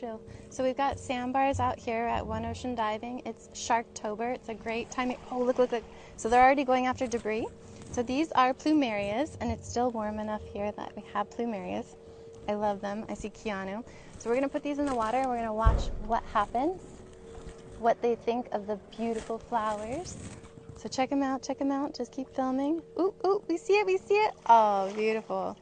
true. So we've got sandbars out here at One Ocean Diving. It's Sharktober. It's a great time. Oh, look, look, look. So they're already going after debris. So these are plumerias, and it's still warm enough here that we have plumerias. I love them. I see Keanu. So we're gonna put these in the water and we're gonna watch what happens, what they think of the beautiful flowers. So check them out, check them out. Just keep filming. Ooh, ooh, we see it, we see it. Oh, beautiful.